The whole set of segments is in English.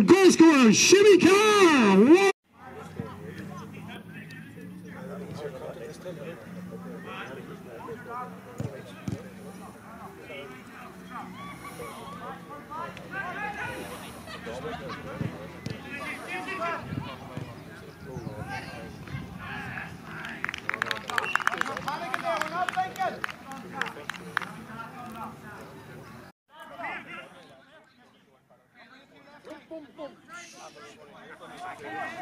goal scorer Shimmy Carr. Yeah.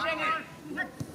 Shelly.